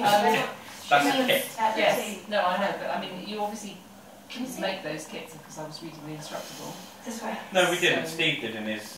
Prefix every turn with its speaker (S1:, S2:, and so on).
S1: Uh,
S2: that's
S3: a kit.
S1: Yes, no, I know, but I mean, you obviously
S2: Can you
S1: make those kits because I was reading the instructable.
S2: This way.
S3: No, we didn't.
S1: So-
S3: Steve did in his